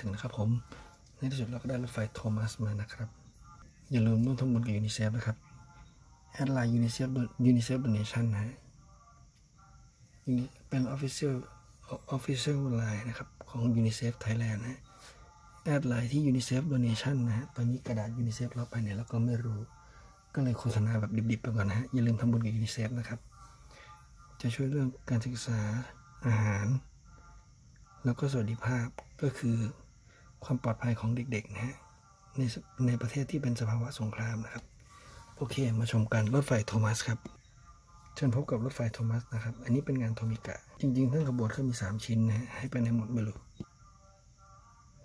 ถึงนะครับผมในที่สุดเราก็ได้รถไฟโทมัสมานะครับ อย่าลืมร่วมทำบุญกับยูนิเซฟนะครับ add LINE ยูนิเซฟยูนิเซฟ donation นะฮะเป็น Official Official Line นะครับ ของ UNICEF Thailand นะฮะ add LINE ที่ UNICEF Donation นะฮะตอนนี้กระดาษ UNICEF เราไปไหนแล้วก็ไม่รู้ ก็เลยโฆษณาแบบดิบๆไปก่อนนะฮะอย่าลืมทำบุญกับ UNICEF นะครับ จะช่วยเรื่องการศึกษาอาหาร แล้วก็สวัสดิภาพก็คือ ความปลอดภัยของเด็กๆนะฮะในในประเทศที่เป็นสภาวะสงครามนะครับ โอเค มาชมกันรถไฟโทมัสครับ เชิญพบกับรถไฟโทมัสนะครับ อันนี้เป็นงานโทมิกะ จริงๆ ทั้งขบวนก็มี 3 ชิ้นนะฮะให้ไปในหมดไม่รู้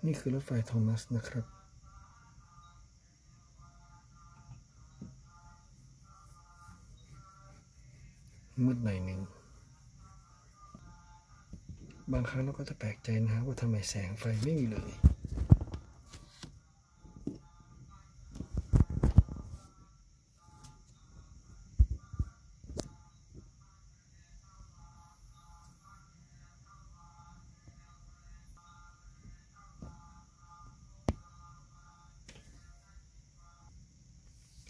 นี่คือรถไฟโทมัสนะครับมืดหน่อยหนึ่ง บางครั้งเราก็จะแปลกใจนะฮะว่าทำไมแสงไฟไม่มีเลย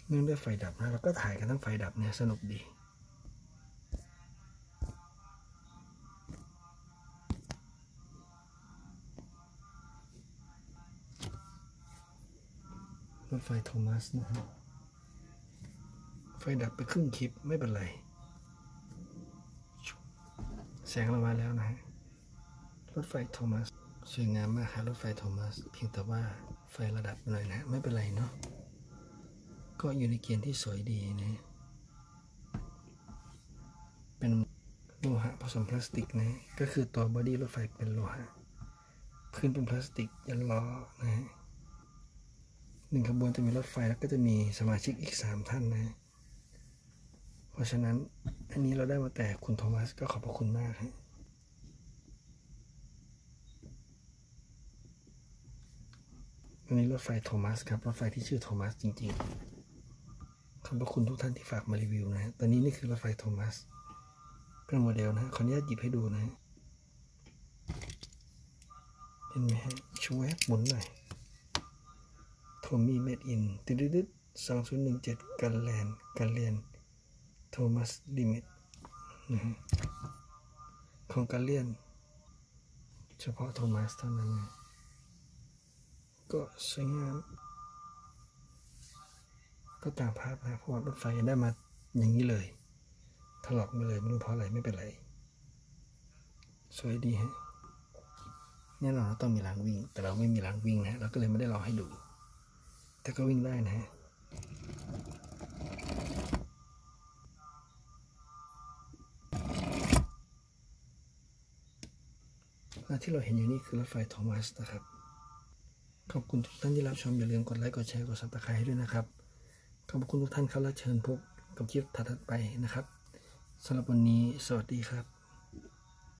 เนื่องด้วยไฟดับนะเราก็ถ่ายกันทั้งไฟดับเนี่ยสนุกดีรถไฟโทมัสนะฮะไฟดับไปครึ่งคลิปไม่เป็นไร แสงเรามาแล้วนะฮะ รถไฟโทมัสสวยงามมากครับรถไฟโทมัส เพียงแต่ว่าไฟระดับหน่อยนะ ไม่เป็นไรเนาะ ก็อยู่ในเกณฑ์ที่สวยดีนะ เป็นโลหะผสมพลาสติกนะ ก็คือตัวบอดี้รถไฟเป็นโลหะพื้นเป็นพลาสติกยันล้อนะฮะหนึ่งขบวนจะมีรถไฟแล้วก็จะมีสมาชิกอีกสามท่านนะ เพราะฉะนั้นอันนี้เราได้มาแต่คุณโทมัสก็ขอบพระคุณมากฮะอันนี้รถไฟโทมัสครับ รถไฟที่ชื่อโทมัสจริง ๆ ขอบพระคุณทุกท่านที่ฝากมารีวิวนะฮะตอนนี้นี่คือรถไฟโทมัส เป็นโมเดลนะขออนุญาตหยิบให้ดูนะฮะเห็นไหมฮะช่วยหมุนหน่อย Tomy made in ติดดิดสองศูนย์หนึ่งเจ็ด Gullane Gullane Thomas Limited นะฮะของ Gullane เฉพาะโทมัสเท่านั้นนะก็สวยงาม ก็ตามภาพนะเพราะว่ารถไฟได้มาอย่างนี้เลยถลอกมาเลยไม่รู้เพราะอะไรไม่เป็นไร สวยดีฮะแน่นอนเราต้องมีรางวิ่ง แต่เราไม่มีรางวิ่งนะเราก็เลยไม่ได้ลอให้ดู แต่ก็วิ่งได้นะฮะที่เราเห็นอยู่นี่คือรถไฟโทมัสนะครับ ขอบคุณทุกท่านที่รับชมอย่าลืมกดไลค์กดแชร์กด subscribe ด้วยนะครับ ขอบคุณทุกท่านครับและเชิญพบกับคลิปถัดไปนะครับสำหรับวันนี้สวัสดีครับ